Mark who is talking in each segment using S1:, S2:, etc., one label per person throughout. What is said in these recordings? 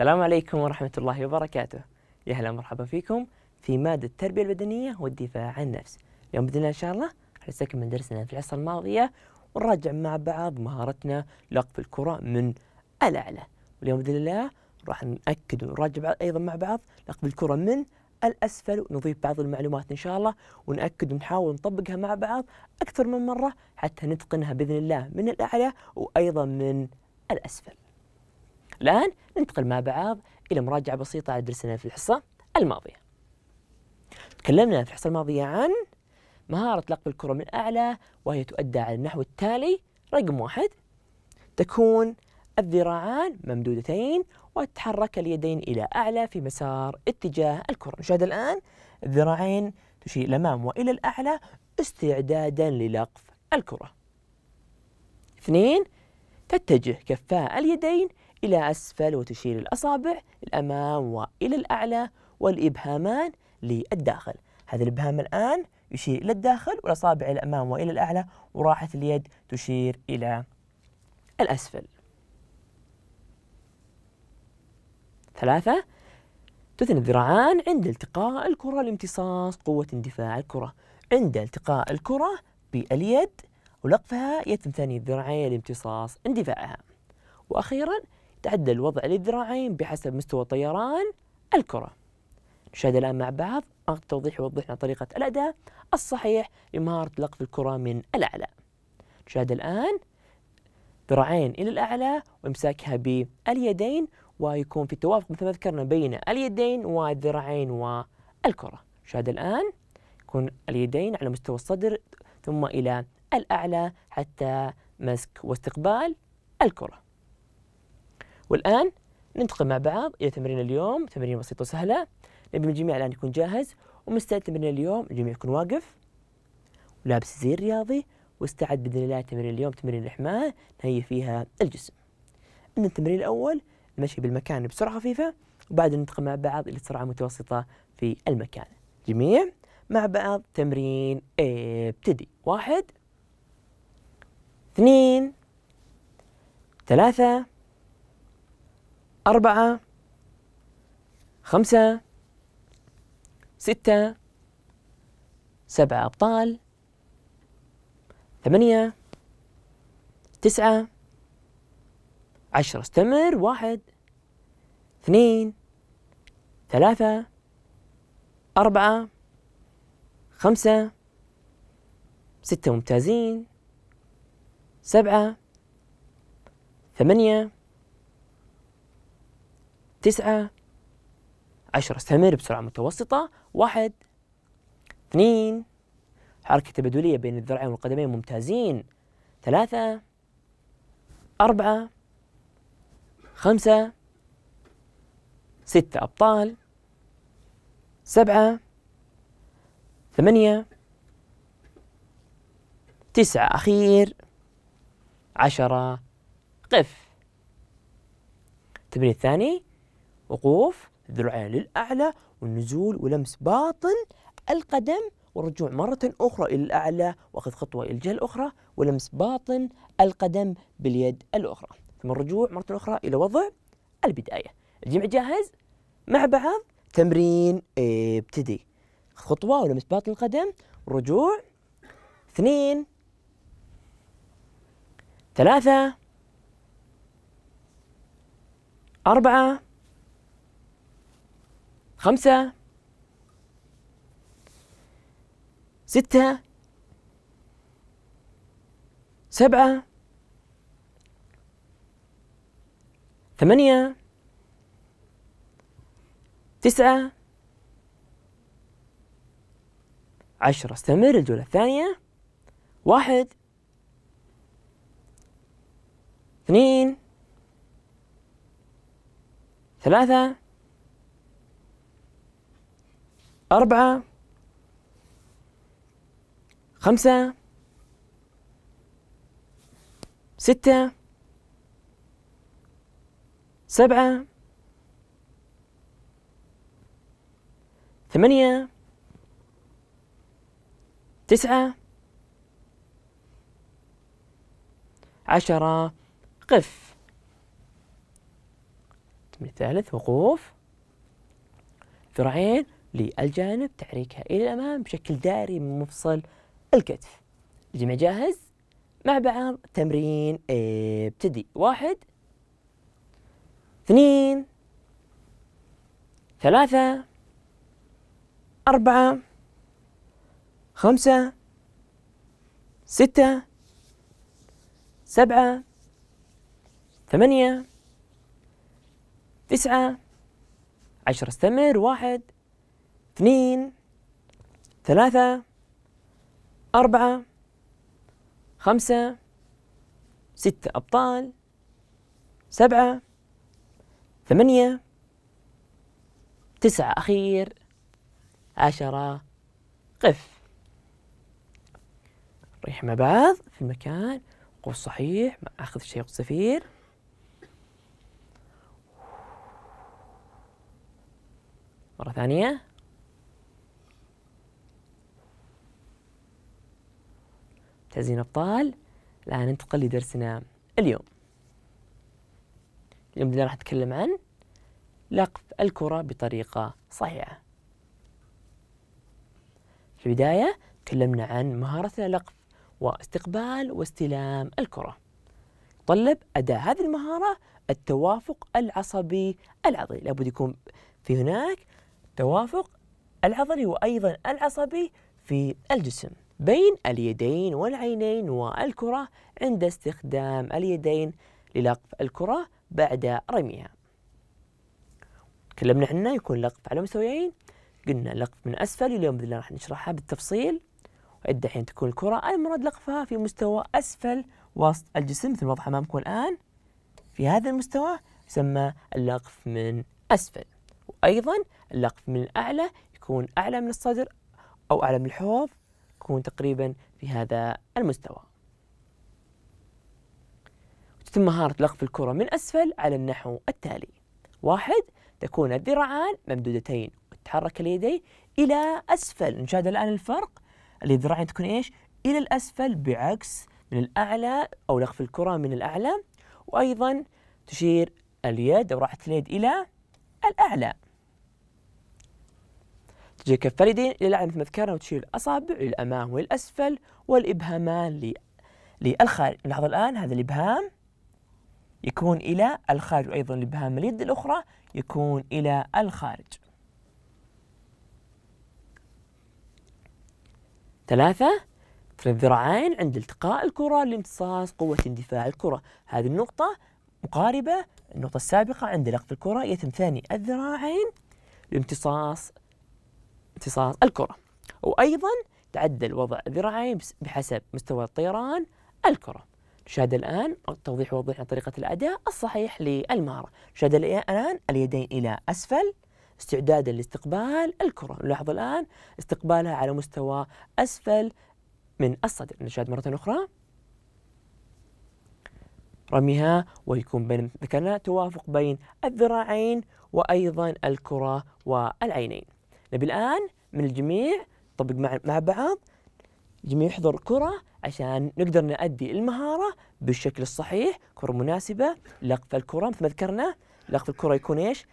S1: السلام عليكم ورحمة الله وبركاته. يا هلا مرحبا فيكم في مادة التربية البدنية والدفاع عن النفس. اليوم بإذن الله إن شاء الله حنستكمل من درسنا في الحصة الماضية ونراجع مع بعض مهارتنا لقف الكرة من الأعلى. واليوم بإذن الله راح نأكد ونراجع أيضا مع بعض لقف الكرة من الأسفل ونضيف بعض المعلومات إن شاء الله ونأكد ونحاول نطبقها مع بعض أكثر من مرة حتى نتقنها بإذن الله من الأعلى وأيضا من الأسفل. الآن ننتقل مع بعض إلى مراجعة بسيطة على درسنا في الحصة الماضية. تكلمنا في الحصة الماضية عن مهارة لقب الكرة من أعلى وهي تؤدى على النحو التالي رقم واحد تكون الذراعان ممدودتين وتتحرك اليدين إلى أعلى في مسار اتجاه الكرة. نشاهد الآن الذراعين تشير الأمام وإلى الأعلى استعدادا للقف الكرة. اثنين تتجه كفاء اليدين إلى أسفل وتشير الأصابع الأمام وإلى الأعلى والإبهامان للداخل. هذا الإبهام الآن يشير إلى الداخل والأصابع الأمام وإلى الأعلى وراحة اليد تشير إلى الأسفل. ثلاثة تثني الذراعان عند التقاء الكرة لامتصاص قوة اندفاع الكرة. عند التقاء الكرة باليد ولقفها يتم ثاني الذراعين لامتصاص اندفاعها. وأخيرا تعدل وضع للذراعين بحسب مستوى طيران الكرة. نشاهد الآن مع بعض التوضيح يوضح لنا طريقة الأداء الصحيح لمهارة لقف الكرة من الأعلى. نشاهد الآن ذراعين إلى الأعلى وإمساكها باليدين ويكون في توافق مثل ما ذكرنا بين اليدين والذراعين والكرة. نشاهد الآن يكون اليدين على مستوى الصدر ثم إلى الأعلى حتى مسك واستقبال الكرة. والآن ننتقل مع بعض إلى تمرين اليوم تمرين بسيطة وسهلة. نبي من الجميع الآن يكون جاهز ومستعد تمرين اليوم الجميع يكون واقف. ولابس زي الرياضي واستعد بإذن الله تمرين اليوم تمرين الإحماء نهيئ فيها الجسم. عندنا التمرين الأول المشي بالمكان بسرعة خفيفة وبعد ننتقل مع بعض إلى سرعة متوسطة في المكان. جميع مع بعض تمرين ابتدي. واحد اثنين ثلاثة أربعة خمسة ستة سبعة. أبطال ثمانية تسعة عشرة. استمر. واحد اثنين ثلاثة أربعة خمسة ستة. ممتازين. سبعة ثمانية تسعة عشرة. استمر بسرعة متوسطة. واحد اثنين. حركة تبادلية بين الذراعين والقدمين ممتازين. ثلاثة أربعة خمسة ستة. أبطال. سبعة ثمانية تسعة. أخير. عشرة. قف. التمرين الثاني وقوف. ذراعين للأعلى والنزول ولمس باطن. القدم والرجوع مرة أخرى إلى الأعلى وأخذ خطوة إلى الجهة الأخرى ولمس باطن. القدم باليد الأخرى. ثم الرجوع مرة أخرى إلى وضع البداية. الجمع جاهز؟ مع بعض. تمرين ابتدي. خطوة ولمس باطن القدم. رجوع. اثنين. ثلاثة أربعة خمسة ستة سبعة ثمانية تسعة عشرة. استمر الجولة الثانية. واحد اثنين. ثلاثة. أربعة. خمسة. ستة. سبعة. ثمانية. تسعة. عشرة. قف الرسم الثالث وقوف ذراعين للجانب تحريكها إلى الأمام بشكل دائري من مفصل الكتف. الجميع جاهز؟ مع بعض تمرين ابتدي. واحد اثنين ثلاثة أربعة خمسة ستة سبعة ثمانية تسعة عشرة استمر واحد اثنين ثلاثة أربعة خمسة ستة أبطال سبعة ثمانية تسعة أخير عشرة قف. ريح مع بعض في المكان وقوف صحيح أخذ شيء صفير مرة ثانية. تعزين أبطال الآن ننتقل لدرسنا اليوم. اليوم راح نتكلم عن لقف الكرة بطريقة صحيحة. في البداية تكلمنا عن مهارة لقف واستقبال واستلام الكرة. يتطلب أداء هذه المهارة التوافق العصبي العضلي. لابد يكون في هناك توافق العضلي وأيضا العصبي في الجسم بين اليدين والعينين والكرة عند استخدام اليدين للقف الكرة بعد رميها. تكلمنا عنه يكون لقف على مستويين. قلنا لقف من أسفل اليوم بإذن الله راح نشرحها بالتفصيل. الحين تكون الكرة المراد لقفها في مستوى أسفل وسط الجسم مثل واضح أمامكم الآن. في هذا المستوى يسمى اللقف من أسفل. وأيضا اللقف من الأعلى يكون أعلى من الصدر أو أعلى من الحوض يكون تقريبا في هذا المستوى. تتم مهارة لقف الكرة من أسفل على النحو التالي. واحد تكون الذراعان ممدودتين وتتحرك اليدين إلى أسفل. نشاهد الآن الفرق. الذراعين تكون إيش؟ إلى الأسفل بعكس من الأعلى أو لقف الكرة من الأعلى. وأيضا تشير اليد أو راحة اليد إلى الأعلى. تجي كف اليدين إلى الأعلى مثل ما ذكرنا وتشير الأصابع للأمام والأسفل والإبهامان للخارج. نلاحظ الآن هذا الإبهام يكون إلى الخارج وأيضا الإبهام اليد الأخرى يكون إلى الخارج. ثلاثة الذراعين عند التقاء الكرة لامتصاص قوة اندفاع الكرة. هذه النقطة مقاربة النقطة السابقة عند لقط الكرة يتم ثاني الذراعين لامتصاص امتصاص الكرة. وأيضا تعدل وضع الذراعين بحسب مستوى الطيران الكرة. نشاهد الآن توضيح وضوح طريقة الأداء الصحيح للمهارة. نشاهد الآن اليدين إلى أسفل استعدادا لاستقبال الكرة. نلاحظ الآن استقبالها على مستوى أسفل من الصدر. نشاهد مرة أخرى. رميها ويكون بين ذكرنا توافق بين الذراعين وأيضا الكرة والعينين. نبي الآن من الجميع نطبق مع, مع بعض الجميع يحضر كرة عشان نقدر نأدي المهارة بالشكل الصحيح كرة مناسبة لقف الكرة مثل ما ذكرنا لقف الكرة يكون إيش؟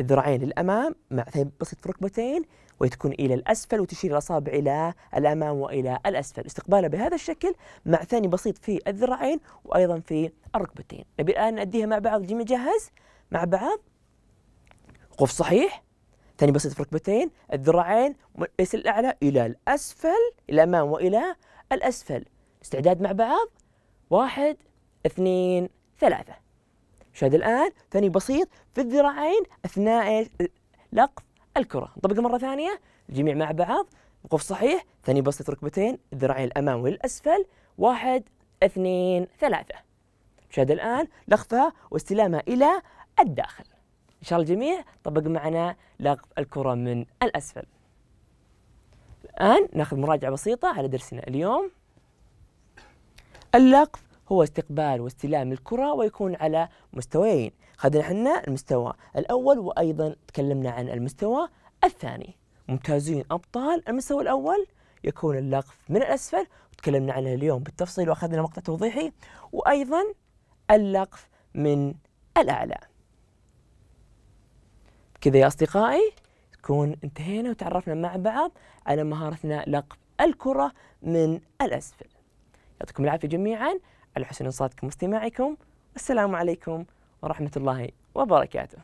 S1: الذراعين للأمام مع ثيب بسيط في الركبتين وتكون إلى الأسفل وتشير الأصابع إلى الأمام وإلى الأسفل. استقبالها بهذا الشكل مع ثاني بسيط في الذراعين وأيضا في الركبتين. نبي الآن نأديها مع بعض الجميع جاهز؟ مع بعض؟ وقوف صحيح؟ ثاني بسيط في الركبتين الذراعين ليس الأعلى إلى الأسفل إلى الأمام وإلى الأسفل. استعداد مع بعض؟ واحد اثنين ثلاثة. شاهد الآن ثاني بسيط في الذراعين أثناء لقف الكرة. نطبق مرة ثانية الجميع مع بعض وقف صحيح ثاني بسيط ركبتين الذراعين الأمام والأسفل. واحد اثنين ثلاثة. شاهد الآن لقفها واستلامها إلى الداخل. إن شاء الله الجميع طبق معنا لقف الكرة من الأسفل. الآن نأخذ مراجعة بسيطة على درسنا اليوم. اللقف هو استقبال واستلام الكرة ويكون على مستويين. خذنا إحنا المستوى الأول وأيضا تكلمنا عن المستوى الثاني. ممتازين أبطال المستوى الأول يكون اللقف من الأسفل وتكلمنا عنه اليوم بالتفصيل وأخذنا مقطع توضيحي. وأيضا اللقف من الأعلى. كذا يا أصدقائي تكون انتهينا وتعرفنا مع بعض على مهارتنا لقب الكرة من الأسفل. يعطيكم العافية جميعا على حسن إنصاتكم واستماعكم والسلام عليكم ورحمة الله وبركاته.